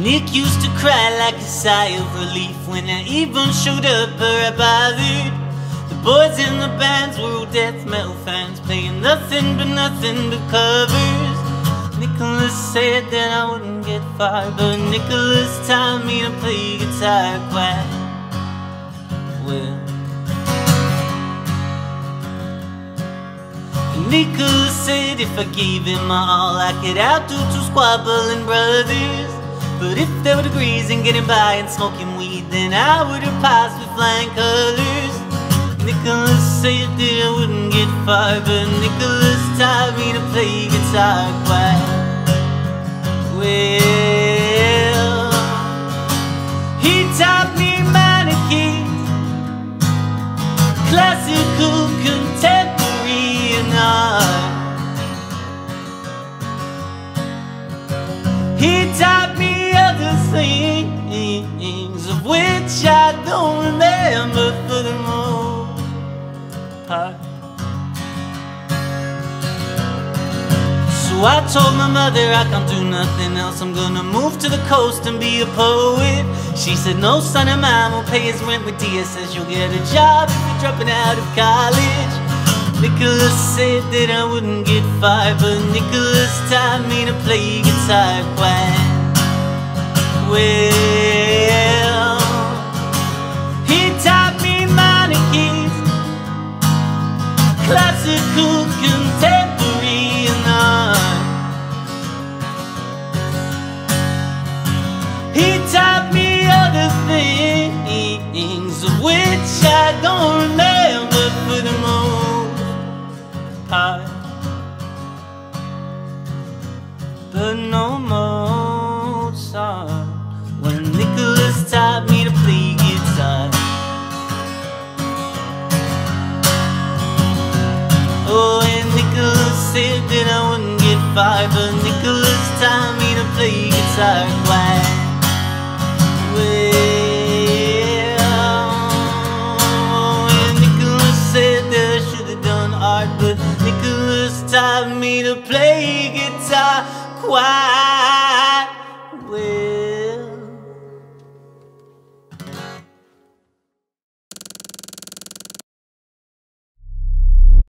Nick used to cry like a sigh of relief when I even showed up or I bothered. The boys in the bands were all death metal fans, playing nothing but nothing but covers. Nicholas said that I wouldn't get far, but Nicholas taught me to play guitar quite well. Nicholas said if I gave him all, I could outdo two squabbling brothers. But if there were degrees in getting by and smoking weed, then I would have passed with flying colors. Nicholas said that I wouldn't get far, but Nicholas taught me to play guitar quite well. I told my mother I can't do nothing else. I'm gonna move to the coast and be a poet. She said, No son of mine will pay his rent with DSS. You'll get a job if you're dropping out of college. Nicholas said that I wouldn't get fired, but Nicholas taught me to play guitar quite well. He taught me minor keys, classical, contemporary, which I don't remember for the most part. But no Mozart when Nicholas taught me to play guitar. Oh, and Nicholas said that I wouldn't get fired, but Nicholas taught me to play guitar quite me to play guitar quite